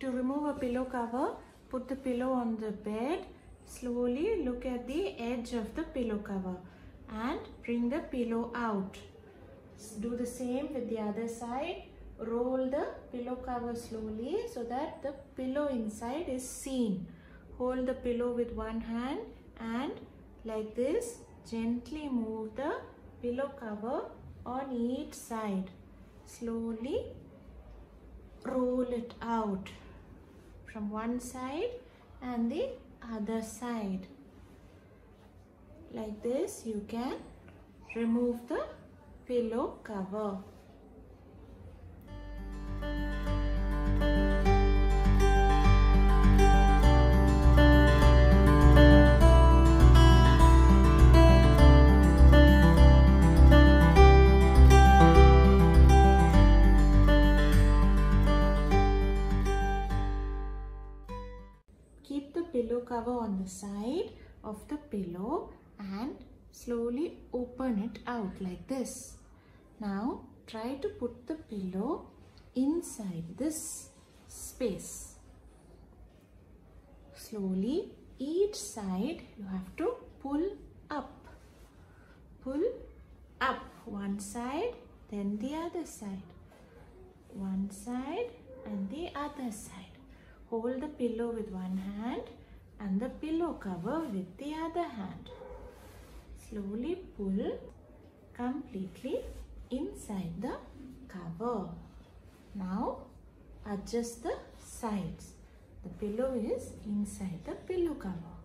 To remove a pillow cover, put the pillow on the bed. Slowly look at the edge of the pillow cover and bring the pillow out. Do the same with the other side. Roll the pillow cover slowly so that the pillow inside is seen. Hold the pillow with one hand and like this gently move the pillow cover on each side. Slowly roll it out from one side and the other side. Like this you can remove the pillow cover. Pillow cover on the side of the pillow and slowly open it out like this. Now try to put the pillow inside this space. Slowly each side you have to pull up. Pull up one side then the other side. One side and the other side. Hold the pillow with one hand and the pillow cover with the other hand. Slowly pull completely inside the cover. Now adjust the sides. The pillow is inside the pillow cover.